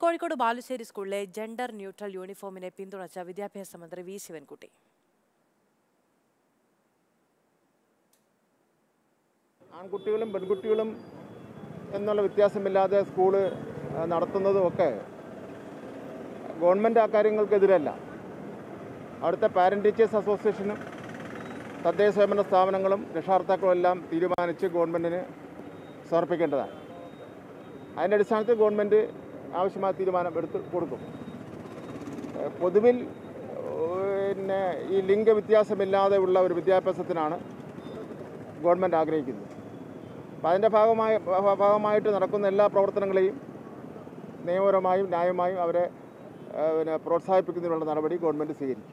കോഴിക്കോട് ബാലുശ്ശേരി സ്കൂളിലെ gender neutral യൂണിഫോമിനെ പിന്തുണച്ച വിദ്യാഭ്യാസ മന്ത്രി വി ശിവൻകുട്ടി. ആൺകുട്ടികളും പെൺകുട്ടികളും എന്നുള്ള വ്യത്യാസമില്ലാതെ സ്കൂൾ നടത്തുന്നതുമൊക്കെ ഗവൺമെന്റ് ആ കാര്യങ്ങൾക്കെതിരല്ല. അവിടുത്തെ പാരന്റ് ടീച്ചേഴ്സ് അസോസിയേഷനും തദ്ദേശ സ്വയംഭരണ സ്ഥാപനങ്ങളും രക്ഷാകർത്താക്കളും എല്ലാം തീരുമാനിച്ച് ഗവൺമെന്റിന് സമർപ്പിക്കേണ്ടതാണ്. അതിന്റെ അടിസ്ഥാനത്തിൽ ഗവൺമെന്റ് ആവശ്യമായ തീരുമാനം എടുത്ത് കൊടുക്കും. പൊതുവിൽ പിന്നെ ഈ ലിംഗ വ്യത്യാസമില്ലാതെ ഉള്ള ഒരു വിദ്യാഭ്യാസത്തിനാണ് ഗവൺമെന്റ് ആഗ്രഹിക്കുന്നത്. അപ്പം അതിന്റെ ഭാഗമായി ഭാഗമായിട്ട് നടക്കുന്ന എല്ലാ പ്രവർത്തനങ്ങളെയും നിയമപരമായും ന്യായമായും അവരെ പിന്നെ പ്രോത്സാഹിപ്പിക്കുന്നതിനുള്ള നടപടി ഗവൺമെന്റ് സ്വീകരിക്കും.